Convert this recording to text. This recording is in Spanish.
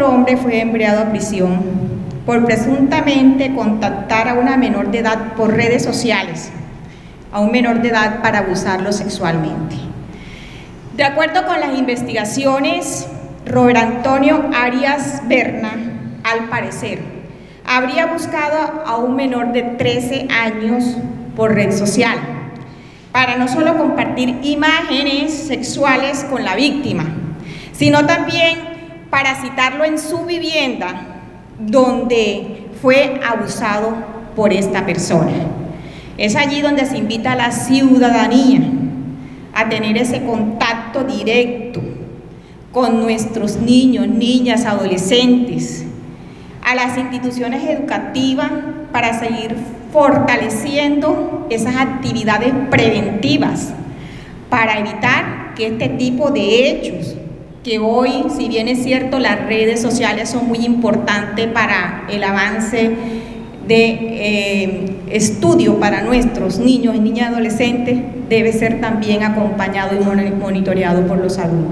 Otro hombre fue enviado a prisión por presuntamente contactar a una menor de edad por redes sociales, a un menor de edad para abusarlo sexualmente. De acuerdo con las investigaciones, Robert Antonio Arias Berna, al parecer, habría buscado a un menor de 13 años por red social, para no solo compartir imágenes sexuales con la víctima, sino también para citarlo en su vivienda donde fue abusado por esta persona. Es allí donde se invita a la ciudadanía a tener ese contacto directo con nuestros niños, niñas, adolescentes, a las instituciones educativas para seguir fortaleciendo esas actividades preventivas para evitar que este tipo de hechos que hoy, si bien es cierto, las redes sociales son muy importantes para el avance de eh, estudio para nuestros niños y niñas adolescentes, debe ser también acompañado y monitoreado por los adultos.